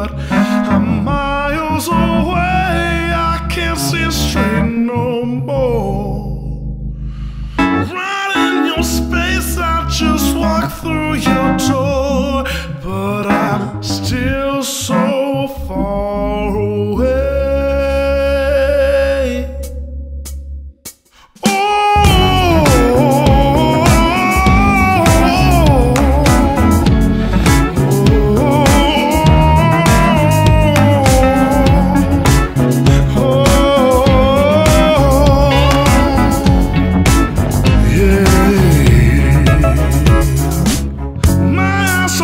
but I'm miles away. I can't see straight no more. Right in your space, I just walk through your door.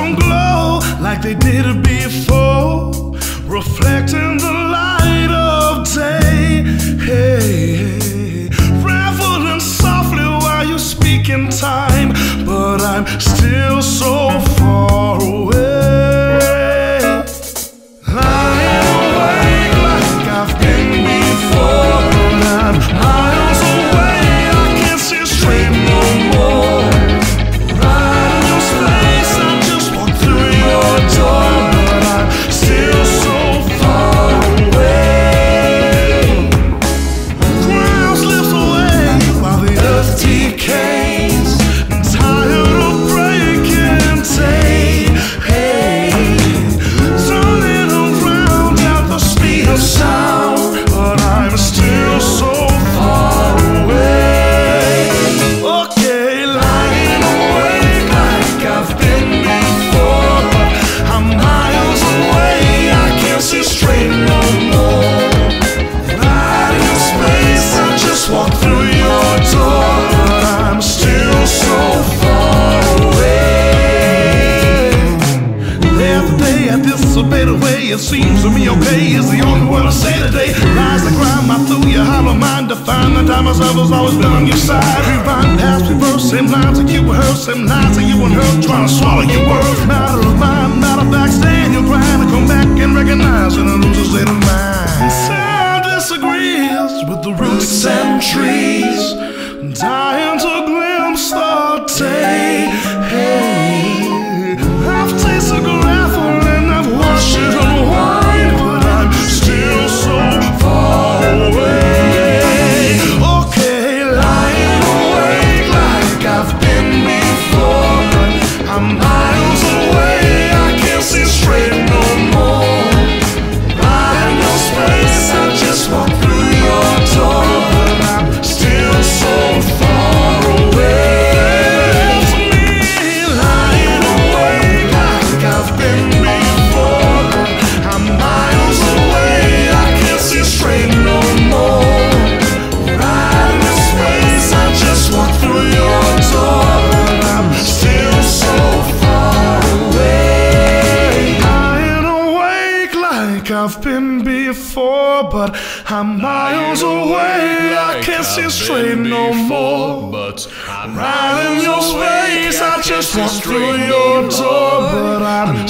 Don't glow like they did before, reflecting the light of day. Hey, hey. Raveling softly while you speak in time, but I'm still so Every day I a better way it seems to me okay is the only word I say today. Lies that grind my through your hollow mind to find the time myself has always been on your side. Rewind past reverse, same lines that you rehearse, same lines that you and her trying to swallow your words. Matter of mind, matter of fact, stand your grind and come back and recognize in miles away. I've been before, but I'm miles away. I can't see straight no more. But I'm Right in your space, I just walk through your door, but I'm